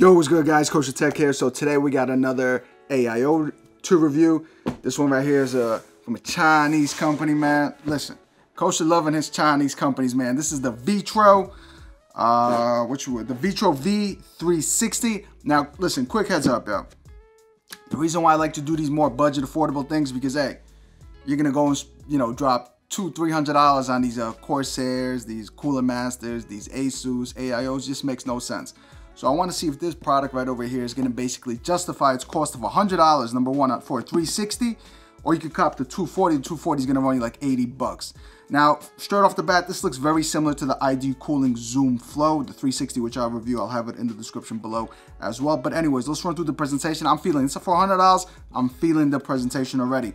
Yo, what's good guys? Kosher Tech here. So today we got another AIO to review. This one right here is a, uh, from a Chinese company, man. Listen, Kosher loving his Chinese companies, man. This is the Vetroo, uh, you would, the Vetroo V360. Now, listen, quick heads up, yo. The reason why I like to do these more budget affordable things because, hey, you're gonna go and, you know, drop two, three hundred dollars on these uh, Corsairs, these Cooler Masters, these Asus, AIOs. Just makes no sense. So I want to see if this product right over here is to basically justify its cost of $100, number one, for a 360, or you could cop the 240. The 240 is to run you like 80 bucks. Now, straight off the bat, this looks very similar to the ID Cooling Zoom Flow, the 360, which I'll review. I'll have it in the description below as well. But anyways, let's run through the presentation. I'm feeling it's for $100. I'm feeling the presentation already.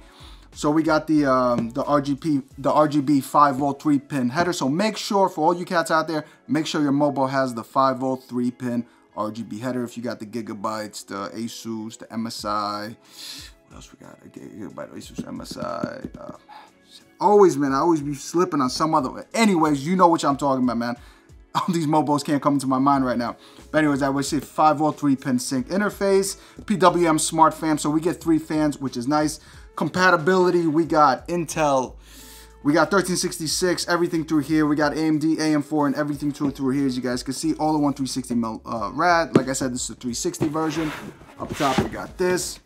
So we got the um, the RGB the RGB 5 volt 3 pin header. So make sure for all you cats out there, make sure your mobo has the 5 volt 3 pin RGB header. If you got the Gigabytes, the Asus, the MSI, what else we got? Gigabyte, Asus, MSI. Uh, always, man, I always be slipping on some other. Anyways, you know what I'm talking about, man. All these mobos can't come to my mind right now. But anyways, I would say 5 volt 3 pin sync interface, PWM smart fan. So we get three fans, which is nice. Compatibility, we got Intel we got 1366, everything through here. We got AMD, AM4, and everything through through here. As you guys can see, all in one 360 mil uh, rad. Like I said, this is a 360 version. Up top, we got this.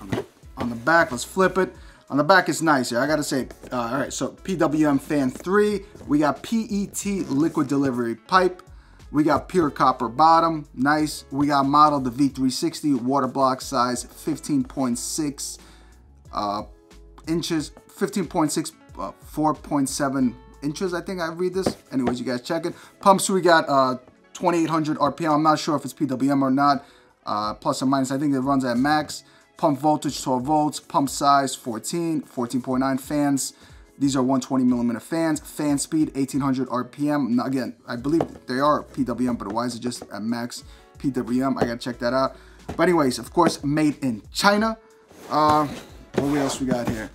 On the, on the back, let's flip it. On the back, it's nice here. I gotta say, uh, all right, so PWM fan 3. We got PET liquid delivery pipe. We got pure copper bottom, nice. We got model the V360 water block size 15.6 uh, inches, 15.6 uh, 4.7 inches, I think I read this. Anyways, you guys check it. Pumps, we got uh, 2800 RPM. I'm not sure if it's PWM or not, uh, plus or minus. I think it runs at max. Pump voltage, 12 volts. Pump size, 14, 14.9 fans. These are 120 millimeter fans. Fan speed, 1800 RPM. Now, again, I believe they are PWM, but why is it just at max PWM? I gotta check that out. But anyways, of course, made in China. Uh, what else we got here?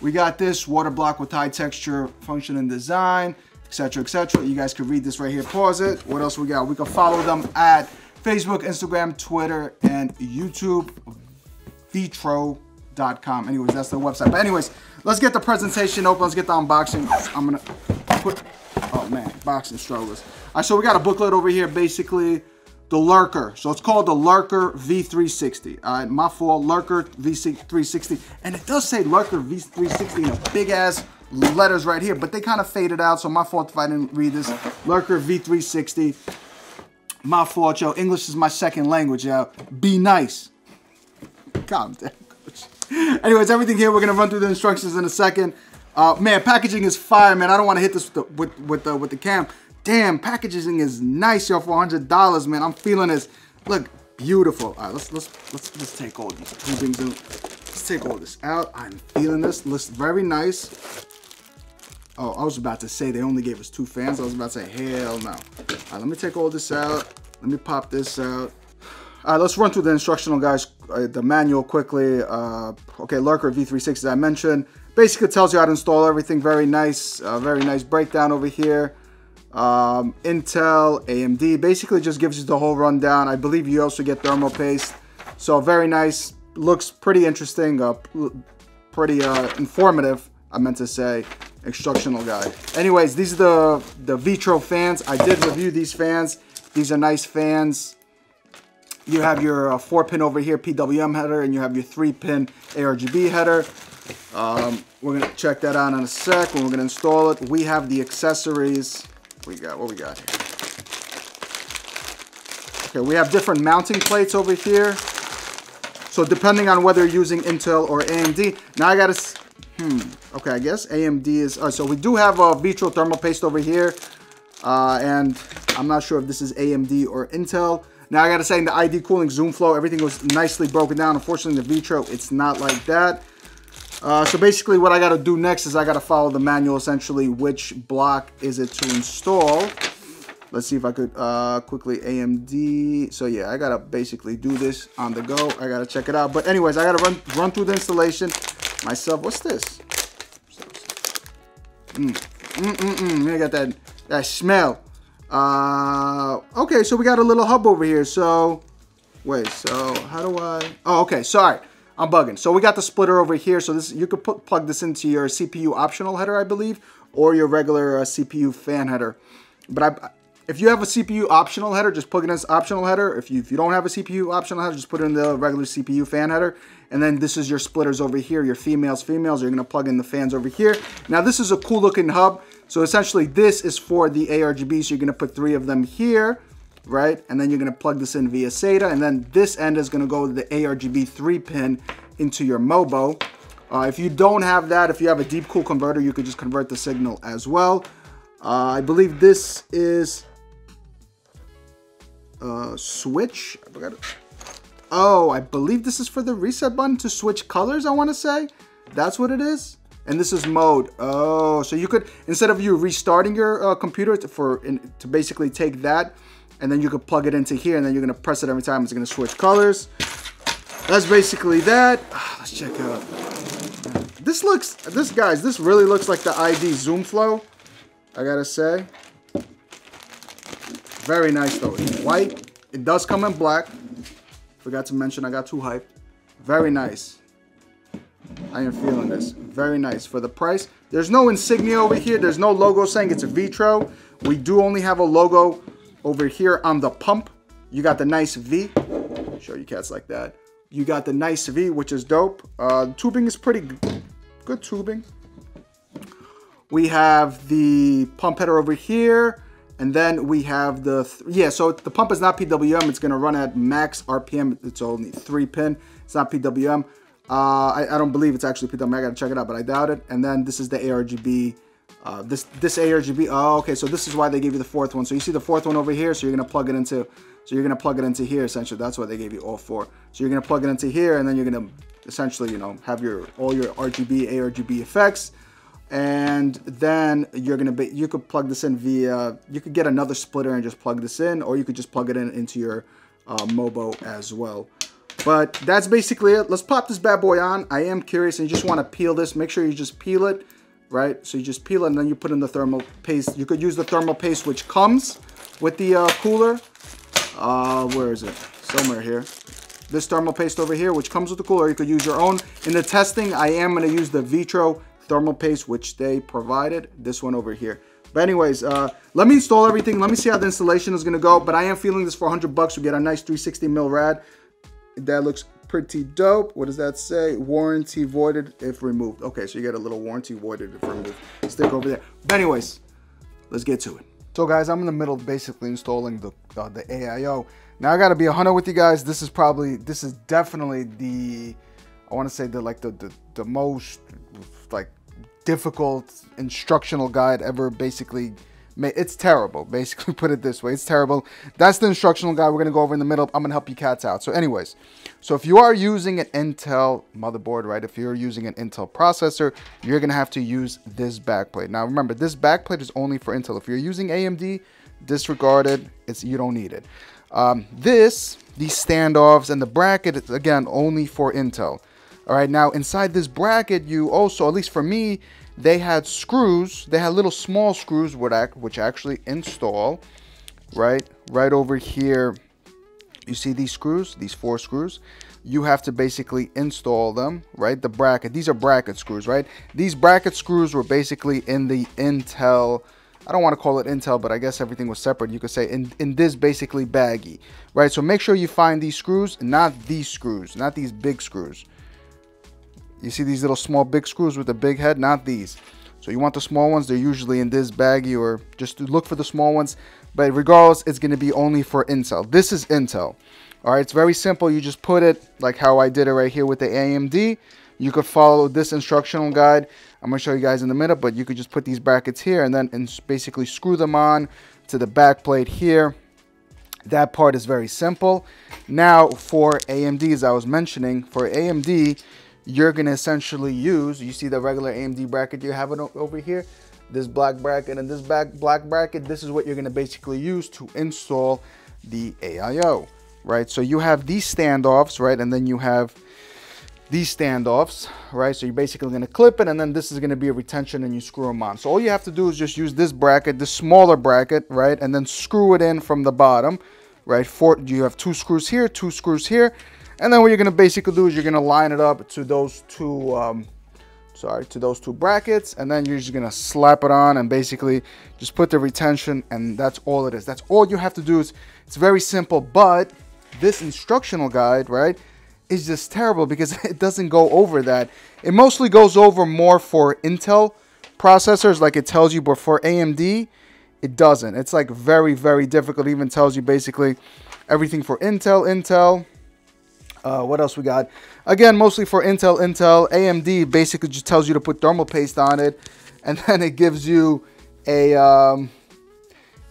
We got this water block with high texture, function and design, etc., etc. You guys can read this right here. Pause it. What else we got? We can follow them at Facebook, Instagram, Twitter, and YouTube. Vetroo.com. Anyways, that's the website. But anyways, let's get the presentation open. Let's get the unboxing. I'm gonna put. Oh man, boxing struggles. All right, so we got a booklet over here. Basically, the Lurker. So it's called the Lurker V360. All right, my fault, Lurker V360. And it does say Lurker V360 in a big ass letters right here, but they kind of faded out, so my fault if I didn't read this. Lurker V360. My fault, yo. English is my second language, yo. Be nice. Calm down, coach. Anyways, everything here, we're gonna run through the instructions in a second. Uh, man, packaging is fire, man. I don't want to hit this with the, with, with, the, with the cam. Damn, packaging is nice, yo, for $100, man. I'm feeling this. Look, beautiful. All right, let's let's let's let's take all these tubings and let's take all this out. I'm feeling this. Looks very nice. Oh, I was about to say they only gave us two fans. I was about to say hell no. All right, let me take all this out. Let me pop this out. All right, let's run through the instructional guys, uh, the manual quickly. Uh, okay, Lurker V360 as I mentioned. Basically tells you how to install everything. Very nice, uh, very nice breakdown over here um, Intel, AMD. Basically just gives you the whole rundown. I believe you also get thermal paste. So very nice. Looks pretty interesting. Uh, pretty uh, informative, I meant to say. Instructional guide. Anyways, these are the, the Vetroo fans. I did review these fans. These are nice fans. You have your uh, 4-pin over here PWM header, and you have your 3-pin ARGB header. Um, we're to check that out in a sec when we're to install it. We have the accessories we got? What we got here? Okay, we have different mounting plates over here. So depending on whether you're using Intel or AMD. Now I gotta, hmm, okay, I guess AMD is, uh, so we do have a Vetroo thermal paste over here. Uh, and I'm not sure if this is AMD or Intel. Now I gotta say in the ID Cooling Zoom Flow, everything was nicely broken down. Unfortunately, the Vetroo, it's not like that. Uh, so basically what I got to do next is I got to follow the manual essentially which block is it to install. Let's see if I could uh, quickly AMD. So yeah, I got to basically do this on the go. I got to check it out. But anyways, I got to run run through the installation myself. What's this? Mm. Mm, mm, mm. I got that, that smell. Uh, okay, so we got a little hub over here. So, wait, so how do I? Oh, okay, sorry. I'm bugging. So we got the splitter over here. So this you could put, plug this into your CPU optional header, I believe, or your regular uh, CPU fan header. But I, if you have a CPU optional header, just plug it in as optional header. If you, if you don't have a CPU optional header, just put it in the regular CPU fan header. And then this is your splitters over here, your females, females. You're gonna plug in the fans over here. Now this is a cool looking hub. So essentially this is for the ARGB. So you're gonna put three of them here, right? And then you're gonna plug this in via SATA. And then this end is gonna go to the ARGB three pin into your MOBO. Uh, if you don't have that, if you have a DeepCool converter, you could just convert the signal as well. Uh, I believe this is uh, switch. I forgot it. Oh, I believe this is for the reset button to switch colors, I want to say. That's what it is. And this is mode. Oh, so you could, instead of you restarting your uh, computer to, for in, to basically take that, and then you could plug it into here, and then you're to press it every time. It's to switch colors. That's basically that. Let's check out. This looks, this guys, this really looks like the ID Zoom Flow. I gotta say. Very nice though. It's white. It does come in black. Forgot to mention I got too hyped. Very nice. I am feeling this. Very nice. For the price, there's no insignia over here. There's no logo saying it's a Vetroo. We do only have a logo over here on the pump. You got the nice V. Show you cats like that. You got the nice V, which is dope. Uh, tubing is pretty good tubing. We have the pump header over here. And then we have the, th yeah, so the pump is not PWM. It's to run at max RPM. It's only three pin. It's not PWM. Uh, I, I, don't believe it's actually PWM. I got to check it out, but I doubt it. And then this is the ARGB. Uh, this this ARGB. Oh, okay. So this is why they gave you the fourth one. So you see the fourth one over here. So you're to plug it into, so you're to plug it into here essentially. That's why they gave you all four. So you're to plug it into here and then you're to essentially, you know, have your all your RGB, ARGB effects and then you're gonna be you could plug this in via you could get another splitter and just plug this in or you could just plug it in into your uh, mobo as well but that's basically it let's pop this bad boy on i am curious and you just want to peel this make sure you just peel it right so you just peel it and then you put in the thermal paste you could use the thermal paste which comes with the uh, cooler uh, where is it somewhere here this thermal paste over here which comes with the cooler you could use your own in the testing i am going to use the Vetroo thermal paste, which they provided. This one over here. But anyways, uh, let me install everything. Let me see how the installation is going to go. But I am feeling this for 100 bucks. We get a nice 360 mil rad. That looks pretty dope. What does that say? Warranty voided if removed. Okay, so you get a little warranty voided if removed. Stick over there. But anyways, let's get to it. So guys, I'm in the middle of basically installing the uh, the AIO. Now I gotta be a hunter with you guys. This is probably, this is definitely the, I want to say the like the, the the most like difficult instructional guide ever basically it's terrible. Basically put it this way it's terrible. That's the instructional guide we're going to go over in the middle. I'm going to help you cats out. So anyways so if you are using an intel motherboard right if you're using an intel processor you're going to have to use this backplate. Now remember this backplate is only for intel. If you're using amd disregard it it's you don't need it. Um, this these standoffs and the bracket is again only for intel. All right, now inside this bracket, you also, at least for me, they had screws. They had little small screws which actually install, right? Right over here, you see these screws, these four screws? You have to basically install them, right? The bracket, these are bracket screws, right? These bracket screws were basically in the Intel, I don't want to call it Intel, but I guess everything was separate. You could say in, in this basically baggy, right? So make sure you find these screws, not these screws, not these big screws. You see these little small big screws with the big head? Not these. So you want the small ones, they're usually in this baggie or just look for the small ones. But regardless, it's gonna be only for Intel. This is Intel. All right, it's very simple. You just put it like how I did it right here with the AMD. You could follow this instructional guide. I'm gonna show you guys in a minute, but you could just put these brackets here and then and basically screw them on to the back plate here. That part is very simple. Now for AMD, as I was mentioning, for AMD, you're going to essentially use, you see the regular AMD bracket you have it over here, this black bracket and this back black bracket, this is what you're going to basically use to install the AIO, right? So you have these standoffs, right? And then you have these standoffs, right? So you're basically gonna clip it and then this is gonna be a retention and you screw them on. So all you have to do is just use this bracket, this smaller bracket, right? And then screw it in from the bottom, right? For You have two screws here, two screws here. And then what you're gonna basically do is you're gonna line it up to those two, um, sorry, to those two brackets. And then you're just gonna slap it on and basically just put the retention and that's all it is. That's all you have to do is, it's very simple, but this instructional guide, right? is just terrible because it doesn't go over that. It mostly goes over more for Intel processors, like it tells you, but for AMD, it doesn't. It's like very, very difficult. It even tells you basically everything for Intel, Intel. Uh, what else we got? Again, mostly for Intel, Intel. AMD basically just tells you to put thermal paste on it, and then it gives you a um,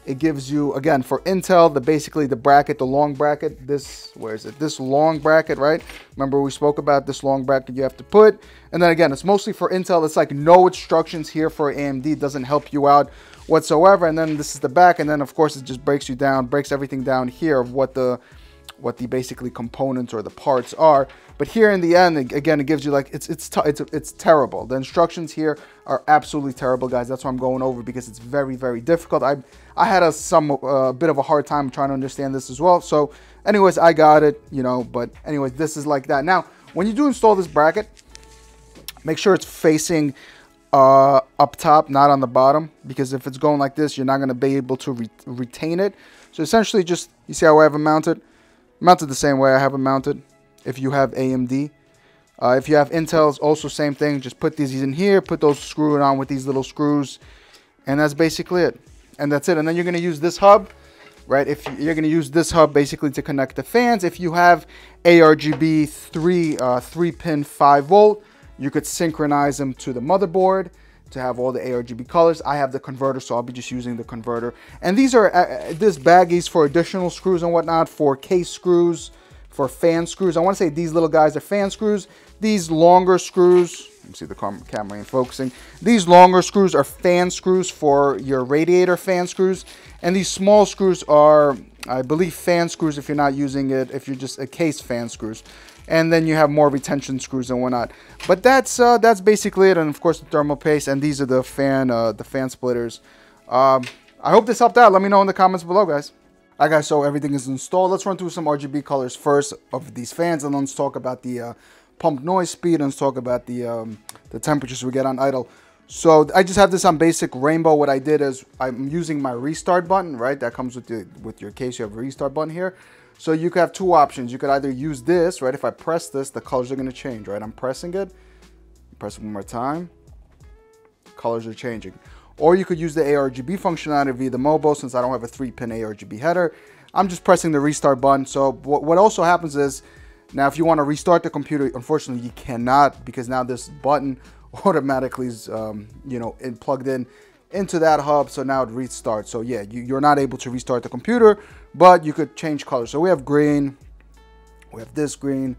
it gives you again for Intel the basically the bracket the long bracket. This where is it? This long bracket right? Remember we spoke about this long bracket you have to put? And then again it's mostly for Intel. It's like no instructions here for AMD it doesn't help you out whatsoever. And then this is the back. And then of course it just breaks you down breaks everything down here of what the what the basically components or the parts are. But here in the end, again, it gives you like, it's, it's, it's, it's terrible. The instructions here are absolutely terrible, guys. That's what I'm going over because it's very, very difficult. I, I had a some uh, bit of a hard time trying to understand this as well. So anyways, I got it, you know, but anyways, this is like that. Now, when you do install this bracket, make sure it's facing uh, up top, not on the bottom, because if it's going like this, you're not going to be able to re retain it. So essentially just, you see how I have it mounted? Mounted the same way I have it mounted if you have AMD. Uh, if you have Intel's, also same thing. Just put these in here, put those screw on with these little screws, and that's basically it. And that's it. And then you're going to use this hub, right? If you're going to use this hub basically to connect the fans. If you have ARGB 3, uh, 3 pin 5 volt, you could synchronize them to the motherboard to have all the ARGB colors. I have the converter, so I'll be just using the converter. And these are, uh, uh this baggies for additional screws and whatnot, for case screws, for fan screws. I want to say these little guys are fan screws. These longer screws, let me see the camera in focusing. These longer screws are fan screws for your radiator fan screws. And these small screws are, I believe, fan screws if you're not using it, if you're just a case fan screws and then you have more retention screws and whatnot. But that's uh, that's basically it, and of course the thermal paste, and these are the fan uh, the fan splitters. Um, I hope this helped out. Let me know in the comments below, guys. Alright guys, so everything is installed. Let's run through some RGB colors first of these fans, and let's talk about the uh, pump noise speed, and let's talk about the um, the temperatures we get on idle. So I just have this on basic rainbow. What I did is I'm using my restart button, right? That comes with the with your case. You have a restart button here. So you could have two options. You could either use this, right? If I press this, the colors are gonna change, right? I'm pressing it, press it one more time, colors are changing. Or you could use the ARGB functionality via the MOBO since I don't have a three pin ARGB header. I'm just pressing the restart button. So what also happens is, now if you wanna restart the computer, unfortunately you cannot because now this button automatically is, um, you know, plugged in into that hub so now it restarts so yeah you, are not able to restart the computer but you could change colors. So we have green we have this green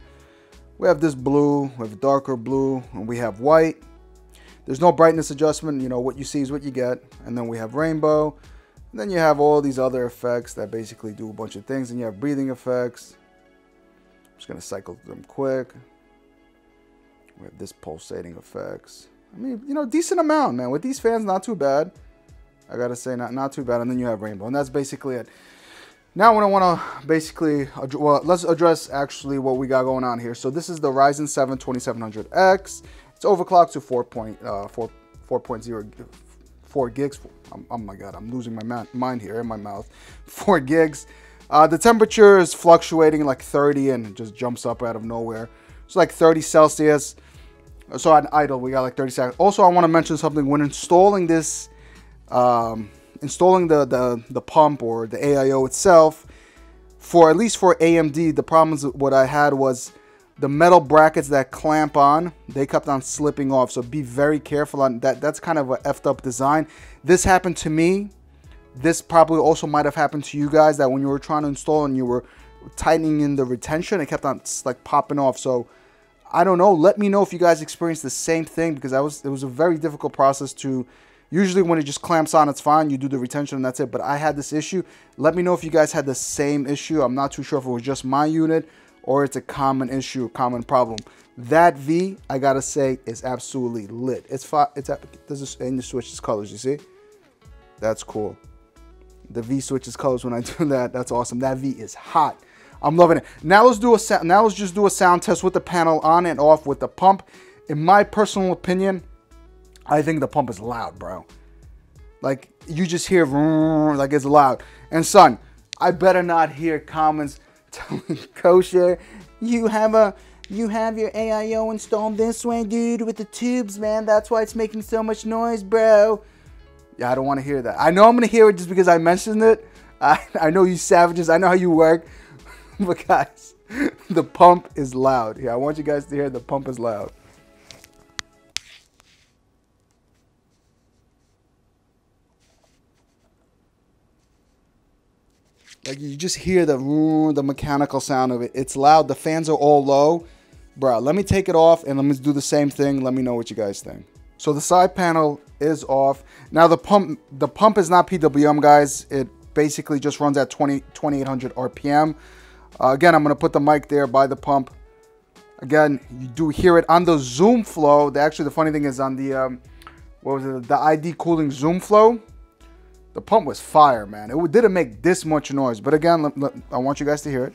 we have this blue we have darker blue and we have white. There's no brightness adjustment you know what you see is what you get. And then we have rainbow. And then you have all these other effects that basically do a bunch of things. And you have breathing effects. I'm just gonna cycle them quick. We have this pulsating effects. I mean, you know, decent amount, man. With these fans, not too bad. I gotta say, not not too bad. And then you have Rainbow, and that's basically it. Now, what I want to basically, well, let's address actually what we got going on here. So this is the Ryzen 7 2700X. It's overclocked to 4.4 4, 4.0 4 gigs. oh my god, I'm losing my mind here in my mouth. 4 gigs. Uh, the temperature is fluctuating like 30 and just jumps up out of nowhere. It's like 30 Celsius. So on idle, we got like 30 seconds. Also, I want to mention something. When installing this, um, installing the, the, the pump or the AIO itself, for at least for AMD, the problems what I had was the metal brackets that clamp on, they kept on slipping off. So be very careful on that. That's kind of a effed up design. This happened to me. This probably also might have happened to you guys that when you were trying to install and you were tightening in the retention, it kept on like popping off. So I don't know. Let me know if you guys experienced the same thing because I was it was a very difficult process to usually when it just clamps on it's fine you do the retention and that's it but I had this issue let me know if you guys had the same issue I'm not too sure if it was just my unit or it's a common issue, common problem. That V, I gotta say, is absolutely lit. It's fi it's is and the switches colors. You see, that's cool. The V switches colors when I do that. That's awesome. That V is hot. I'm loving it. Now let's do a. Now let's just do a sound test with the panel on and off with the pump. In my personal opinion, I think the pump is loud, bro. Like you just hear like it's loud. And son, I better not hear comments telling kosher, you have a you have your AIO installed this way, dude, with the tubes, man. That's why it's making so much noise, bro. Yeah, I don't want to hear that. I know I'm gonna hear it just because I mentioned it. I, I know you savages. I know how you work. but guys, the pump is loud. Yeah, I want you guys to hear the pump is loud. Like you just hear the the mechanical sound of it. It's loud. The fans are all low. Bro, let me take it off and let me do the same thing. Let me know what you guys think. So the side panel is off. Now the pump the pump is not PWM, guys. It basically just runs at 20 2800 RPM. Uh, again, I'm going to put the mic there by the pump. Again, you do hear it on the Zoom flow. The, actually, the funny thing is on the um, what was it? The ID cooling Zoom flow the pump was fire, man. It didn't make this much noise. But again, I want you guys to hear it.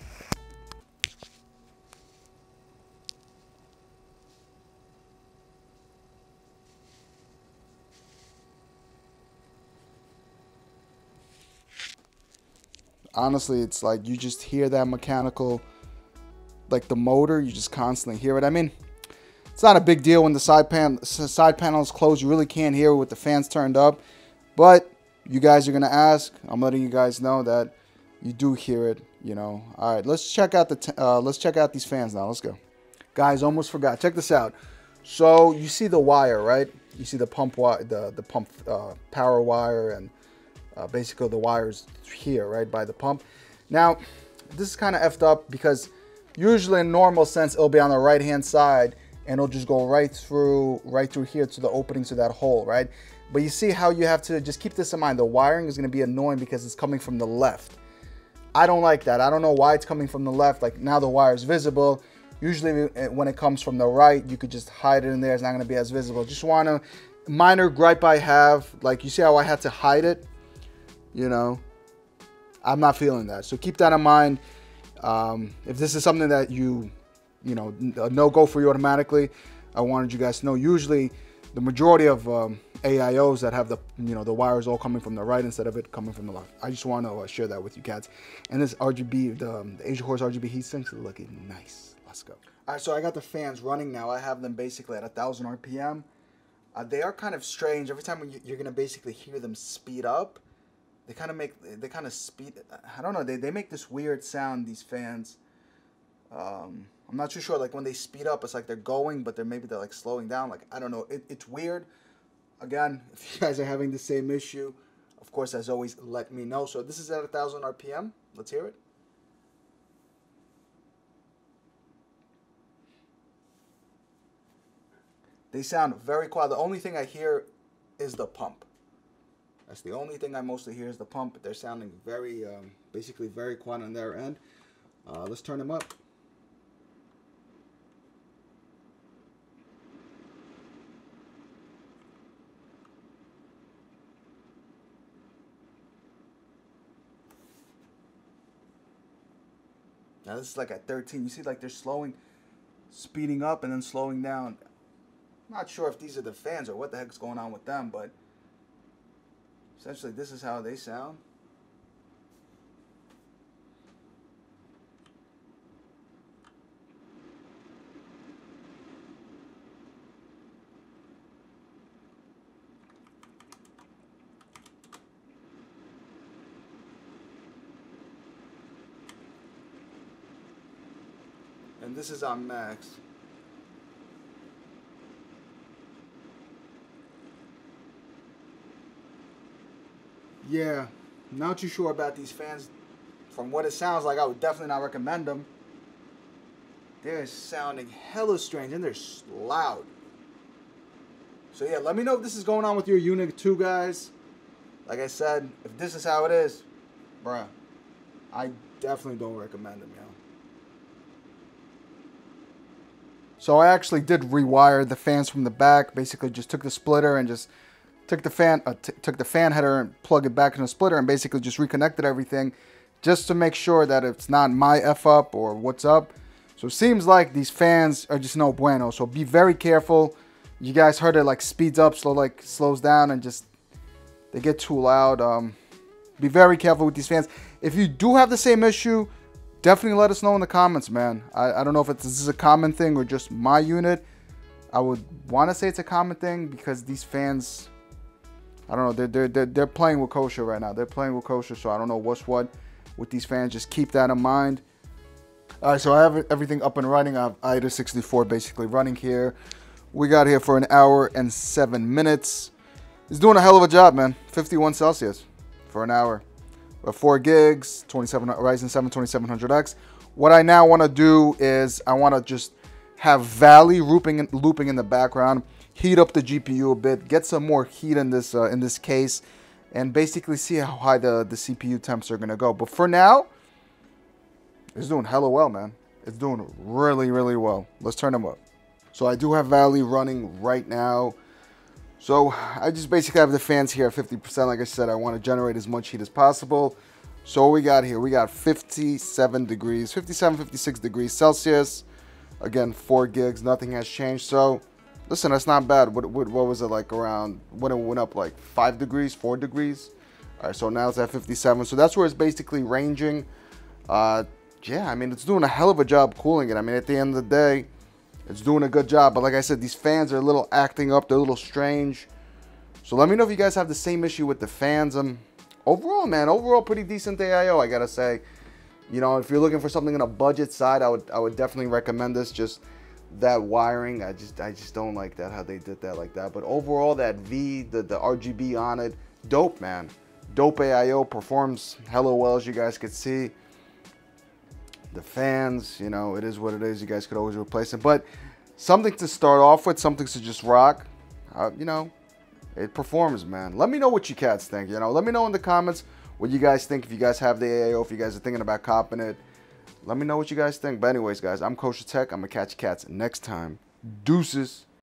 Honestly, it's like you just hear that mechanical, like the motor, you just constantly hear it. I mean, it's not a big deal when the side pan side panel is closed. You really can't hear it with the fans turned up. But you guys are gonna ask. I'm letting you guys know that you do hear it. You know. All right, let's check out the uh, let's check out these fans now. Let's go, guys. Almost forgot. Check this out. So you see the wire, right? You see the pump wire, the the pump uh, power wire, and uh, basically the wires here, right by the pump. Now, this is kind of effed up because usually in normal sense it'll be on the right hand side and it'll just go right through right through here to the opening to that hole, right? But you see how you have to just keep this in mind. The wiring is going to be annoying because it's coming from the left. I don't like that. I don't know why it's coming from the left. Like now the wire is visible. Usually eh, when it comes from the right, you could just hide it in there. It's not going to be as visible. Just want to, minor gripe I have, like you see how I had to hide it? You know, I'm not feeling that. So keep that in mind. Um, if this is something that you, you know, no go for you automatically, I wanted you guys to know. Usually the majority of um, AIOs that have the you know the wires all coming from the right instead of it coming from the left. I just want to uh, share that with you cats. And this RGB, the, um, the Asiahorse RGB heat sinks looking nice. Let's go. All right, so I got the fans running now. I have them basically at a thousand RPM. Uh, they are kind of strange. Every time you're gonna basically hear them speed up, they kind of make they kind of speed. I don't know. They they make this weird sound. These fans. Um, I'm not too sure. Like when they speed up, it's like they're going, but they're maybe they're like slowing down. Like I don't know. It, it's weird again, if you guys are having the same issue, of course, as always, let me know. So this is at 1,000 RPM. Let's hear it. They sound very quiet. The only thing I hear is the pump. That's the only thing I mostly hear is the pump. They're sounding very, um, basically very quiet on their end. Uh, let's turn them up. Now this is like at 13. You see like they're slowing, speeding up and then slowing down. Not sure if these are the fans or what the heck's going on with them, but essentially this is how they sound. This is on max. Yeah, not too sure about these fans. From what it sounds like, I would definitely not recommend them. They're sounding hella strange and they're loud. So yeah, let me know if this is going on with your unit too, guys. Like I said, if this is how it is, bruh, I definitely don't recommend them, yo. So I actually did rewire the fans from the back. Basically, just took the splitter and just took the fan uh, took the fan header and plug it back in the splitter and basically just reconnected everything just to make sure that it's not my f up or what's up. So it seems like these fans are just no bueno. So be very careful. You guys heard it like speeds up, slow like slows down, and just they get too loud. Um, be very careful with these fans. If you do have the same issue, definitely let us know in the comments, man. I, I don't know if it's, this is a common thing or just my unit. I would want to say it's a common thing because these fans, I don't know, they're, they're, they're, they're playing with kosher right now. They're playing with kosher, so I don't know what's what with these fans. Just keep that in mind. All right, so I have everything up and running. I have AIDA 64 basically running here. We got here for an hour and seven minutes. It's doing a hell of a job, man. 51 Celsius for an hour. 4 gigs, 27 Ryzen 7 2700X. What I now want to do is I want to just have Valley looping in, looping in the background, heat up the GPU a bit, get some more heat in this uh, in this case, and basically see how high the, the CPU temps are going to go. But for now, it's doing hella well, man. It's doing really, really well. Let's turn them up. So I do have Valley running right now. So I just basically have the fans here at 50%. Like I said, I want to generate as much heat as possible. So we got here, we got 57 degrees, 57, 56 degrees Celsius. Again, 4 gigs, nothing has changed. So listen, that's not bad. What, what, what was it like around, when it went up like 5 degrees, 4 degrees? All right, so now it's at 57. So that's where it's basically ranging. Uh, yeah, I mean, it's doing a hell of a job cooling it. I mean, at the end of the day, it's doing a good job. But like I said, these fans are a little acting up. They're a little strange. So let me know if you guys have the same issue with the fans. Um, overall, man, overall pretty decent AIO, I gotta say. You know, if you're looking for something on a budget side, I would I would definitely recommend this. Just that wiring, I just I just don't like that how they did that like that. But overall, that V, the the RGB on it, dope, man. Dope AIO performs hella well as you guys could see the fans, you know, it is what it is. You guys could always replace it. But something to start off with, something to just rock, uh, you know, it performs, man. Let me know what you cats think, you know. Let me know in the comments what you guys think. If you guys have the AIO, if you guys are thinking about copping it, let me know what you guys think. But anyways, guys, I'm Kosher Tech. I'm going to catch cats next time. Deuces.